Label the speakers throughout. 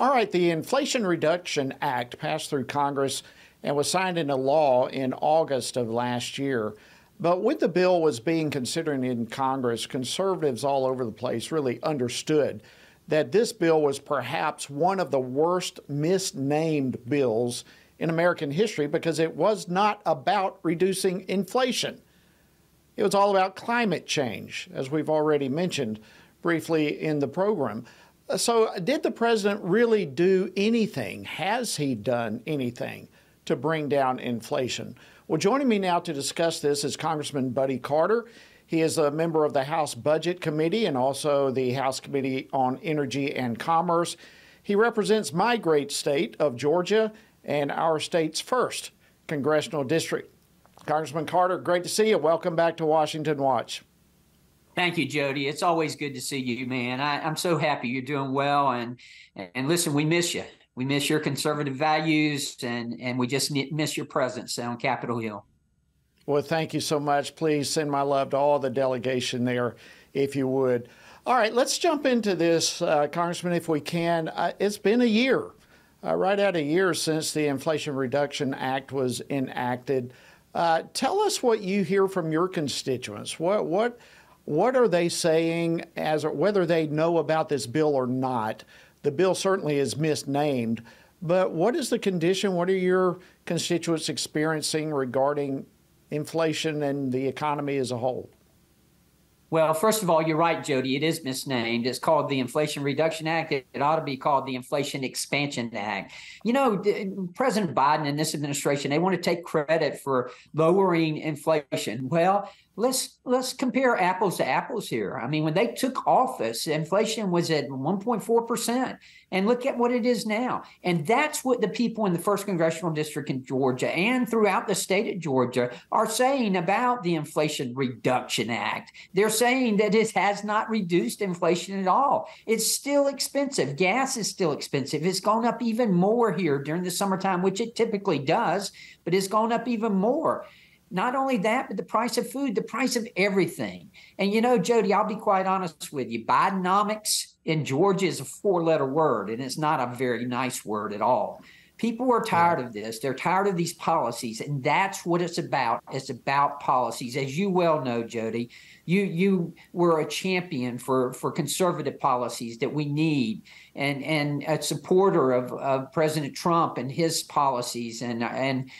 Speaker 1: All right, the Inflation Reduction Act passed through Congress and was signed into law in August of last year. But when the bill was being considered in Congress, conservatives all over the place really understood that this bill was perhaps one of the worst misnamed bills in American history because it was not about reducing inflation. It was all about climate change, as we've already mentioned briefly in the program. So, did the president really do anything? Has he done anything to bring down inflation? Well, joining me now to discuss this is Congressman Buddy Carter. He is a member of the House Budget Committee and also the House Committee on Energy and Commerce. He represents my great state of Georgia and our state's first congressional district. Congressman Carter, great to see you. Welcome back to Washington Watch.
Speaker 2: Thank you, Jody. It's always good to see you, man. I, am so happy you're doing well. And and listen, we miss you. We miss your conservative values, and and we just miss your presence on Capitol Hill.
Speaker 1: Well, thank you so much. Please send my love to all the delegation there, if you would. All right, let's jump into this, uh, Congressman, if we can. Uh, it's been a year, uh, right at a year since the Inflation Reduction Act was enacted. Uh, tell us what you hear from your constituents. What what what are they saying as whether they know about this bill or not? The bill certainly is misnamed, but what is the condition? What are your constituents experiencing regarding inflation and the economy as a whole?
Speaker 2: Well, first of all, you're right, Jody. It is misnamed. It's called the Inflation Reduction Act. It, ought to be called the Inflation Expansion Act. You know, President Biden and this administration, they want to take credit for lowering inflation. Well, let's let's compare apples to apples here. I mean, when they took office, inflation was at 1.4 percent, and look at what it is now. And that's what the people in the first congressional district in Georgia and throughout the state of Georgia are saying about the Inflation Reduction Act. They're saying that it has not reduced inflation at all. It's still expensive. Gas is still expensive. It's gone up even more here during the summertime, which it typically does, but it's gone up even more. Not only that, but the price of food, the price of everything. And you know, Jody, I'll be quite honest with you. Bidenomics in Georgia is a four letter word, and it's not a very nice word at all. People are tired of this. They're tired of these policies, and that's what it's about. It's about policies, as you well know, Jody. You you were a champion for for conservative policies that we need, and and a supporter of, of President Trump and his policies, and and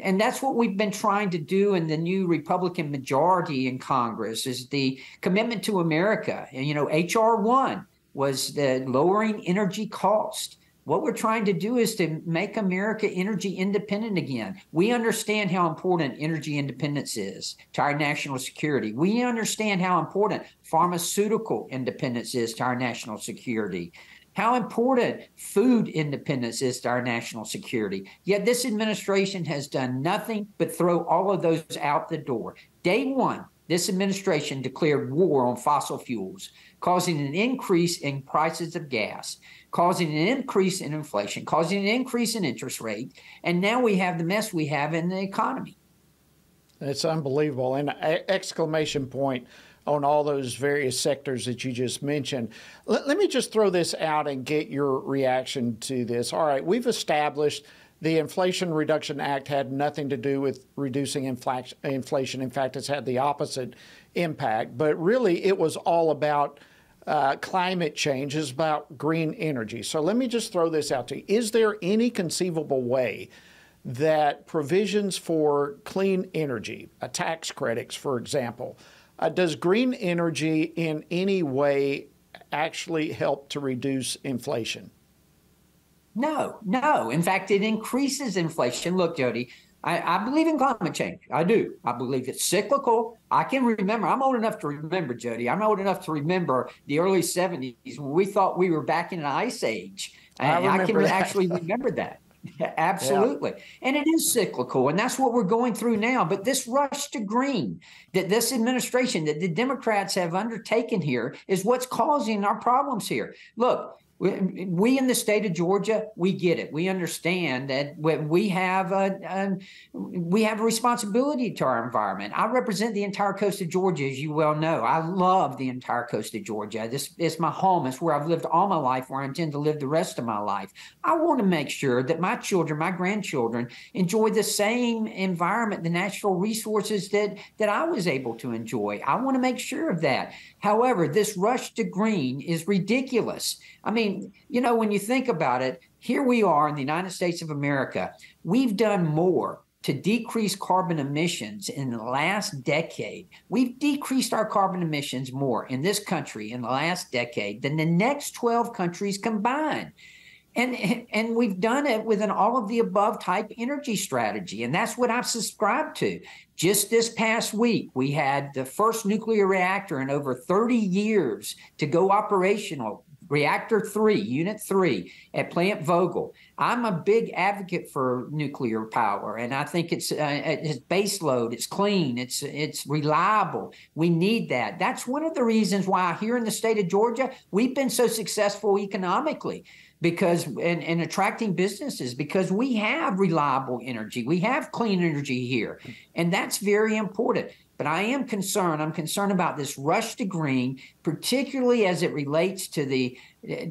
Speaker 2: and that's what we've been trying to do in the new Republican majority in Congress is the commitment to America. And you know, HR one was the lowering energy cost. What we're trying to do is to make America energy independent again. We understand how important energy independence is to our national security. We understand how important pharmaceutical independence is to our national security how important food independence is to our national security. Yet this administration has done nothing but throw all of those out the door. Day one, this administration declared war on fossil fuels, causing an increase in prices of gas, causing an increase in inflation, causing an increase in interest rate, and now we have the mess we have in the economy.
Speaker 1: It's unbelievable. And uh, exclamation point on all those various sectors that you just mentioned. Let, let me just throw this out and get your reaction to this. All right, we've established the Inflation Reduction Act had nothing to do with reducing inflation. In fact, it's had the opposite impact. But really, it was all about uh, climate change, is about green energy. So let me just throw this out to you. Is there any conceivable way that provisions for clean energy, tax credits, for example, uh, does green energy in any way actually help to reduce inflation?
Speaker 2: No, no. In fact, it increases inflation. Look, Jody, I, I, believe in climate change. I do. I believe it's cyclical. I can remember, I'm old enough to remember, Jody. I'm old enough to remember the early 70s when we thought we were back in an ice age. I, I can that. actually remember that. Absolutely. Yeah. And it is cyclical. And that's what we're going through now. But this rush to green that this administration, that the Democrats have undertaken here, is what's causing our problems here. Look, We, we in the state of Georgia, we get it. We understand that we have a, a, we have a responsibility to our environment. I represent the entire coast of Georgia, as you well know. I love the entire coast of Georgia. This is my home. It's where I've lived all my life, where I intend to live the rest of my life. I want to make sure that my children, my grandchildren, enjoy the same environment, the natural resources that that I was able to enjoy. I want to make sure of that. However, this rush to green is ridiculous. I mean, you know, when you think about it, here we are in the United States of America. We've done more to decrease carbon emissions in the last decade. We've decreased our carbon emissions more in this country in the last decade than the next 12 countries combined. And, and we've done it with an all of the above type energy strategy. And that's what I've subscribed to. Just this past week, we had the first nuclear reactor in over 30 years to go operational reactor three, unit three at Plant Vogtle. I'm a big advocate for nuclear power, and I think it's uh, it's base load, it's clean, it's it's reliable. We need that. That's one of the reasons why here in the state of Georgia we've been so successful economically because and, and attracting businesses because we have reliable energy we have clean energy here and that's very important but I am concerned. I'm concerned about this rush to green, particularly as it relates to the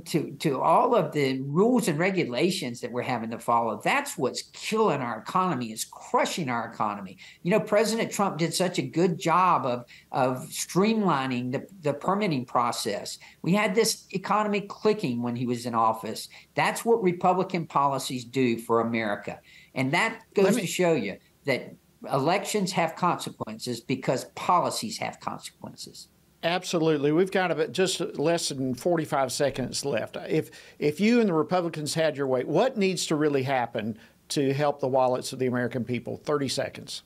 Speaker 2: to to all of the rules and regulations that we're having to follow. That's what's killing our economy. Is crushing our economy. You know, President Trump did such a good job of of streamlining the, the permitting process. We had this economy clicking when he was in office. That's what Republican policies do for America, and that goes me- to show you that elections have consequences because policies have consequences.
Speaker 1: Absolutely. We've got about just less than 45 seconds left. If if you and the Republicans had your way, what needs to really happen to help the wallets of the American people? 30 seconds.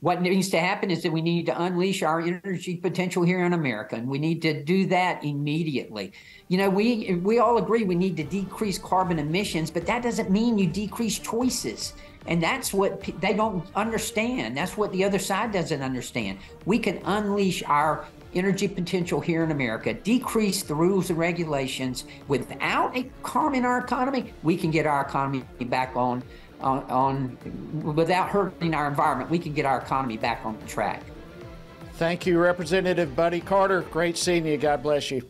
Speaker 2: What needs to happen is that we need to unleash our energy potential here in America, and we need to do that immediately. You know, we we all agree we need to decrease carbon emissions, but that doesn't mean you decrease choices. And that's what they don't understand. That's what the other side doesn't understand. We can unleash our energy potential here in America, decrease the rules and regulations without a harming our economy. We can get our economy back on, on, on without hurting our environment. We can get our economy back on track.
Speaker 1: Thank you, Representative Buddy Carter. Great seeing you. God bless you.